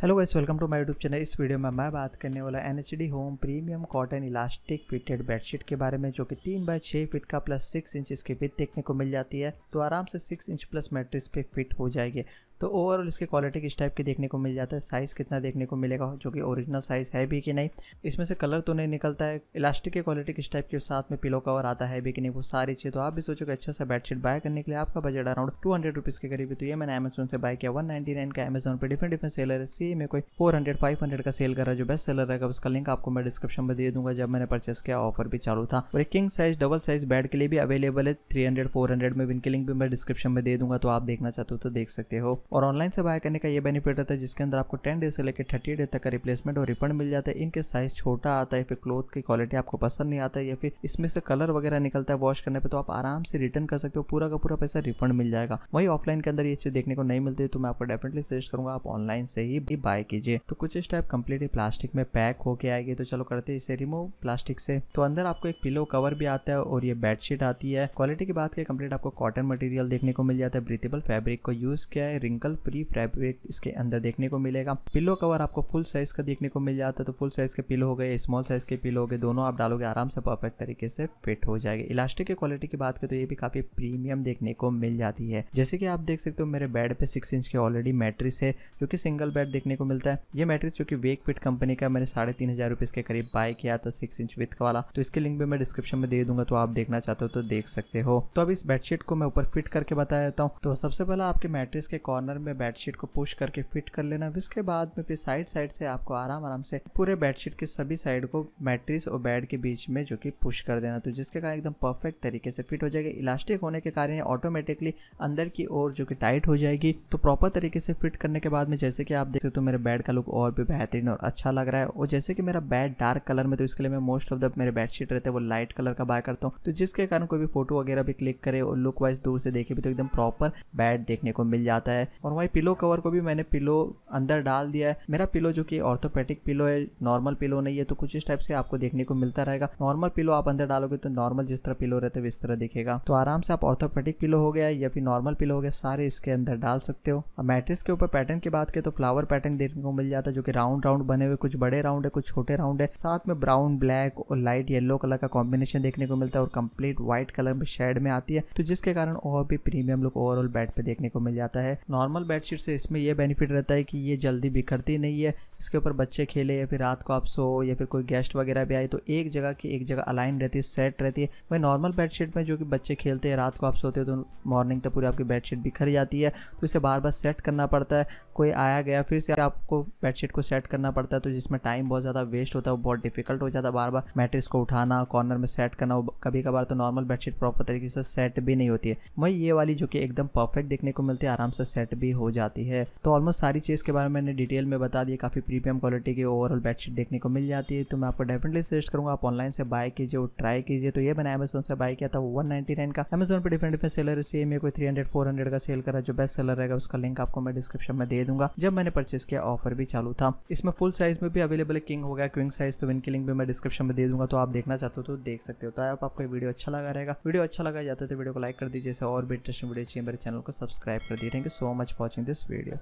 Hello guys welcome to my YouTube channel इस video में मैं बात करने वाला N H home premium cotton elastic fitted bedsheet के बारे में, जो कि तीन बाय छः फीट का प्लस सिक्स इंच इसकी फिट देखने को मिल जाती है। तो आराम से सिक्स इंच प्लस मैट्रिक्स पे फिट हो जाएगी। तो ओवरऑल इसके क्वालिटी किस टाइप की देखने को मिल जाता है साइज़ कितना देखने को मिलेगा, जो कि ओरिजिनल साइज़ है भी कि नहीं। इसमें से कलर तो नहीं निकलता है इलास्टिक की क्वालिटी किस टाइप के साथ में पिलो कवर आता है भी कि नहीं, वो सारी चीज़ तो आप भी सोचो कि अच्छा सा बेडशीट बाय करने के लिए आपका budget around two hundred rupees के करीब तो ये मैंने अमेजोन से बाय किया वन नाइन का अमेजोन पर डिफरेंट डिफरेंट सेलर है में कोई फोर हंड्रेड फाइव हंड्रेड का सेल कर रहा है जो बेस्ट सेलर रहेगा, उसका लिंक आपको मैं डिस्क्रिप्शन में दे दूँगा, जब मैंने परचेस किया ऑफ़र भी चालू था। और एक king size double size bed के लिए भी अवेलेबल है। थ्री हंड्रेड फोर हंड्रेड में इनके लिंक भी मैं डिस्क्रिप्शन में दे दूँगा तो आप देखना चाहते हो तो देख सकते हो। और ऑनलाइन से बाय करने का ये बेनिफिट रहता है, जिसके अंदर आपको टेन डेज़ से लेकर थर्टी डेज़ तक का रिप्लेसमेंट और रिफंड मिल जाता है। इनके साइज़ छोटा आता है फिर क्लोथ की क्वालिटी आपको पसंद नहीं आता या फिर इसमें से कलर वगैरह निकलता है वॉश करने पर तो आप आराम से रिटर्न कर सकते हो। पूरा का पूरा पैसा रिफंड मिल जाएगा। वही ऑफलाइन के अंदर ये चीज़ देखने को नहीं मिलती तो मैं आपको डेफिनेटली सजेस्ट करूँगा, आप ऑनलाइन से ही बाय कीजिए। तो कुछ इस टाइप कंप्लीटली प्लास्टिक में पैक होके आएगी तो चलो करते हैं इसे रिमूव प्लास्टिक से। तो अंदर आपको एक पिलो कवर भी आता है और ये बेडशीट आती है। क्वालिटी की बात करें कंप्लीट आपको कॉटन मटेरियल देखने को मिल जाता है। ब्रीथेबल फैब्रिक को यूज़ किया है रिंकल फ्री फैब्रिक इसके अंदर देखने को मिलेगा। पिलो कवर आपको फुल साइज़ का देखने को मिल जाता है तो फुल साइज़ के पिलो हो गए स्मॉल साइज़ के पिलो हो गए, दोनों आप डालोगे आराम से परफेक्ट तरीके से फिट हो जाएगा। इलास्टिक की क्वालिटी की बात करें तो ये भी काफ़ी प्रीमियम देखने को मिल जाती है। जैसे कि आप देख सकते हो, मेरे बेड पे सिक्स इंच के ऑलरेडी मैट्रिस है, जो कि सिंगल बेड देखने को मिलता है। ये मैट्रिस जो कि वेक फिट कंपनी का मैंने साढ़े तीन हज़ार रुपए के करीब बाय किया था सिक्स इंच विथ वाला। तो इसके लिंक भी मैं डिस्क्रिप्शन में दे दूँगा तो आप देखना चाहते हो तो देख सकते हो। तो अब इस बेडशीट को मैं ऊपर फिट करके बता देता हूँ। तो सबसे पहले आपके मैट्रिस के कॉर्नर में बेडशीट को पुश करके फिट कर लेना। इसके बाद में फिर साइड साइड से आपको आराम आराम से पूरे बेडशीट के सभी साइड को मैट्रिस और बेड के बीच में जो कि पुश कर देना। तो जिसके कारण एकदम परफेक्ट तरीके से फिट हो जाएगा। इलास्टिक होने के कारण ऑटोमेटिकली अंदर की ओर जो कि टाइट हो जाएगी। तो प्रॉपर तरीके से फिट करने के बाद में जैसे कि आप देख सकते हो मेरे बेड का लुक और भी बेहतरीन और अच्छा लग रहा है। और जैसे कि मेरा बेड डार्क कलर में तो इसके लिए मैं मोस्ट ऑफ़ द मेरे बेडशीट रहते हैं, वो लाइट कलर का बाय करता हूँ। तो जिसके कारण कोई भी फ़ोटो वगैरह भी क्लिक करे और लुक वाइज दूर से देखे भी तो एकदम प्रॉपर बेड देखने को मिल जाता है। और वही पिलो कवर को भी मैंने पिलो अंदर डाल दिया है। मेरा पिलो जो कि ऑर्थोपेटिक पिलो है नॉर्मल पिलो नहीं है तो कुछ इस टाइप से आपको देखने को मिलता रहेगा। नॉर्मल पिलो आप अंदर डालोगे तो नॉर्मल जिस तरह पिलो रहते हैं इस तरह दिखेगा। तो आराम से आप ऑर्थोपेटिक पिलो हो गया या फिर नॉर्मल पिलो हो गया, सारे इसके अंदर डाल सकते हो। अब मैट्रिक्स के ऊपर पैटर्न की बात करें तो फ्लावर पैटर्न देखने को मिल जाता है, जो कि राउंड राउंड बने हुए, कुछ बड़े राउंड है, कुछ छोटे राउंड है। साथ में ब्राउन ब्लैक और लाइट येलो कलर का कॉम्बिनेशन देखने को मिलता है और कंप्लीट व्हाइट कलर में शेड में आती है। तो जिसके कारण और भी प्रीमियम लुक ओवरऑल बेड पे देखने को मिल जाता है। नॉर्मल बेडशीट से इसमें यह बेनिफिट रहता है कि ये जल्दी बिखरती नहीं है। इसके ऊपर बच्चे खेले या फिर रात को आप सो या फिर कोई गेस्ट वगैरह भी आए तो एक जगह की एक जगह अलाइन रहती है सेट रहती है। वही नॉर्मल बेडशीट में जो कि बच्चे खेलते हैं, रात को आप सोते हो तो मॉर्निंग तक पूरी आपकी बेडशीट बिखर जाती है। तो इसे बार बार सेट करना पड़ता है। कोई आया गया, फिर से आपको बेडशीट को सेट करना पड़ता है तो जिसमें टाइम बहुत ज़्यादा वेस्ट होता है, वो बहुत डिफ़िकल्ट हो जाता है बार बार मैट्रिक्स को उठाना कॉर्नर में सेट करना कभी कभार तो नॉर्मल बेडशीट प्रॉपर तरीके से सेट भी नहीं होती है। वही ये वाली जो कि एकदम परफेक्ट देखने को मिलती है, आराम से सेट भी हो जाती है। तो ऑलमोस्ट सारी चीज़ के बारे में मैंने डिटेल में बता दिया काफ़ी प्रीमियम क्वालिटी की ओवरऑल बेडशीट देखने को मिल जाती है। तो मैं आपको डेफिनेटली सजेस्ट करूँगा, आप ऑनलाइन से बाय कीजिए ट्राई कीजिए। तो ये मैंने अमेजोन से बाय किया था वन नाइन्टी नाइन का। अमेजोन पर डिफरेंट डिफरेंट सेलर से में कोई थ्री हंड्रेड फोर हंड्रेड का सेल करा जो बेस्ट सेलर रहेगा, उसका लिंक आपको मैं डिस्क्रिप्शन में दे दूँगा जब मैंने परचेस किया ऑफ़र भी चालू था। इसमें फुल साइज़ में भी अवेलेबल है किंग हो गया क्विंग साइज़ तो इनकी लिंक भी मैं डिस्क्रिप्शन में दे दूँगा। तो आप देखना चाहते हो तो देख सकते हो। तो आप, आपको वीडियो अच्छा लगा रहेगा। वीडियो अच्छा लगा जाता है तो वीडियो को लाइक कर दीजिए। और भी इंटरेस्टिंग वीडियो चाहिए, मेरे चैनल को सब्सक्राइब कर दिए thank you so much watching this video